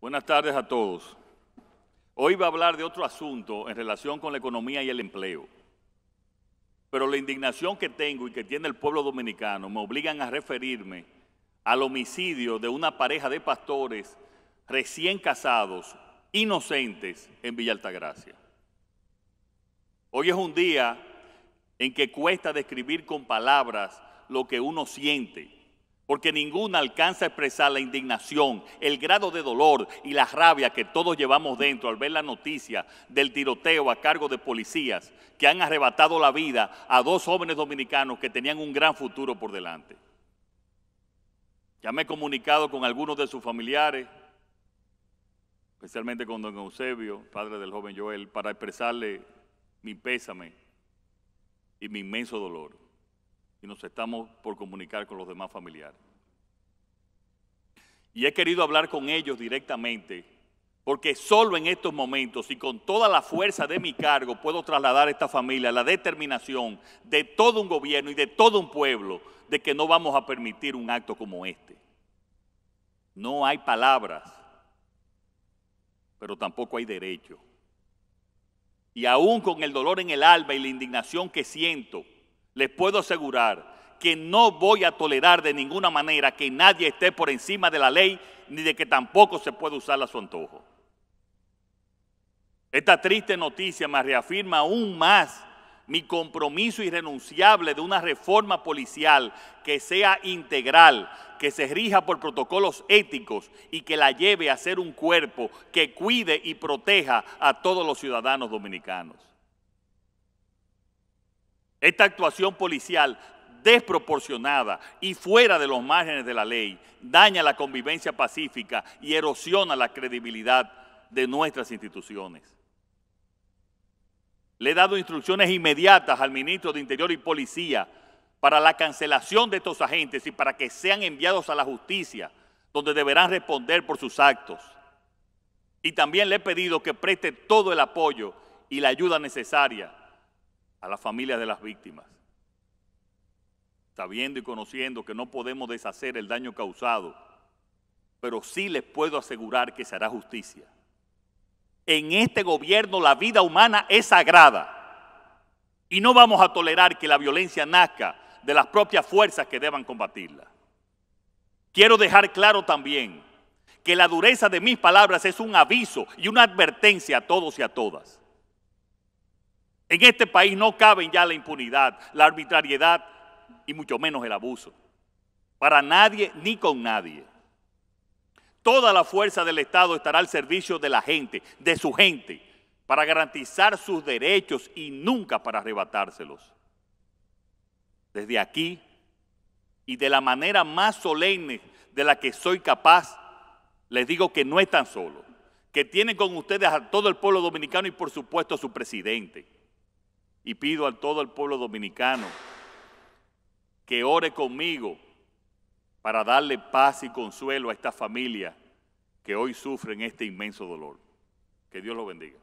Buenas tardes a todos. Hoy va a hablar de otro asunto en relación con la economía y el empleo. Pero la indignación que tengo y que tiene el pueblo dominicano me obligan a referirme al homicidio de una pareja de pastores recién casados, inocentes, en Villa Altagracia. Hoy es un día en que cuesta describir con palabras lo que uno siente porque ninguna alcanza a expresar la indignación, el grado de dolor y la rabia que todos llevamos dentro al ver la noticia del tiroteo a cargo de policías que han arrebatado la vida a dos jóvenes dominicanos que tenían un gran futuro por delante. Ya me he comunicado con algunos de sus familiares, especialmente con don Eusebio, padre del joven Joel, para expresarle mi pésame y mi inmenso dolor y nos estamos por comunicar con los demás familiares. Y he querido hablar con ellos directamente, porque solo en estos momentos y con toda la fuerza de mi cargo puedo trasladar a esta familia la determinación de todo un gobierno y de todo un pueblo de que no vamos a permitir un acto como este. No hay palabras, pero tampoco hay derecho. Y aún con el dolor en el alma y la indignación que siento, les puedo asegurar que no voy a tolerar de ninguna manera que nadie esté por encima de la ley, ni de que tampoco se pueda usar a su antojo. Esta triste noticia me reafirma aún más mi compromiso irrenunciable de una reforma policial que sea integral, que se rija por protocolos éticos y que la lleve a ser un cuerpo que cuide y proteja a todos los ciudadanos dominicanos. Esta actuación policial desproporcionada y fuera de los márgenes de la ley daña la convivencia pacífica y erosiona la credibilidad de nuestras instituciones. Le he dado instrucciones inmediatas al ministro de Interior y Policía para la cancelación de estos agentes y para que sean enviados a la justicia, donde deberán responder por sus actos. Y también le he pedido que preste todo el apoyo y la ayuda necesaria a las familias de las víctimas, sabiendo y conociendo que no podemos deshacer el daño causado, pero sí les puedo asegurar que se hará justicia. En este gobierno la vida humana es sagrada y no vamos a tolerar que la violencia nazca de las propias fuerzas que deban combatirla. Quiero dejar claro también que la dureza de mis palabras es un aviso y una advertencia a todos y a todas. En este país no caben ya la impunidad, la arbitrariedad y mucho menos el abuso. Para nadie ni con nadie. Toda la fuerza del Estado estará al servicio de la gente, de su gente, para garantizar sus derechos y nunca para arrebatárselos. Desde aquí y de la manera más solemne de la que soy capaz, les digo que no están solos, que tienen con ustedes a todo el pueblo dominicano y por supuesto a su presidente y pido a todo el pueblo dominicano que ore conmigo para darle paz y consuelo a esta familia que hoy sufren este inmenso dolor. Que Dios lo bendiga.